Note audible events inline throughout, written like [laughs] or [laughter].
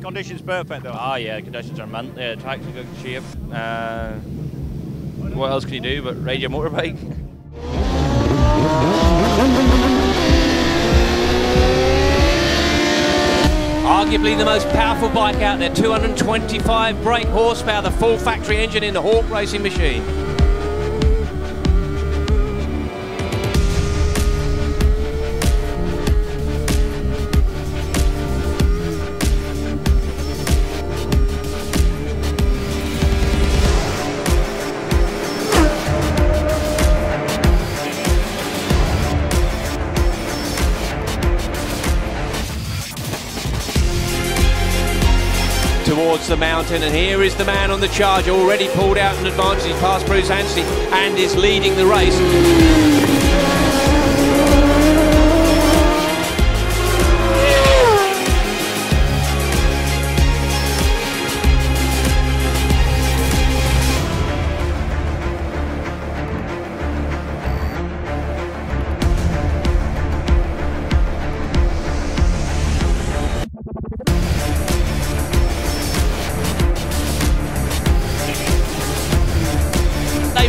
Conditions perfect though. Ah, yeah, conditions are mint. The track's in good shape. Uh, what else can you do but ride your motorbike? [laughs] Arguably the most powerful bike out there, 225 brake horsepower, the full factory engine in the Hawk racing machine. Towards the mountain and here is the man on the charge already pulled out in advantage he's past Bruce Anstey and is leading the race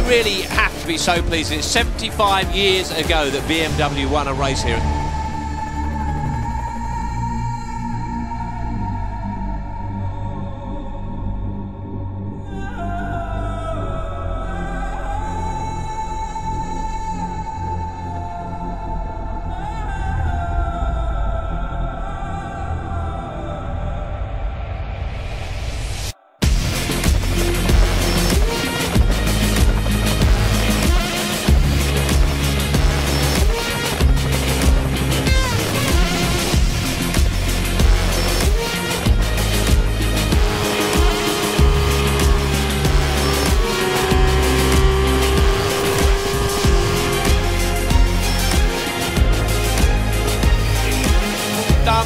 really have to be so pleased. It's 75 years ago that BMW won a race here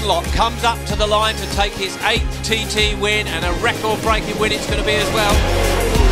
Dunlop comes up to the line to take his eighth TT win and a record breaking win it's going to be as well.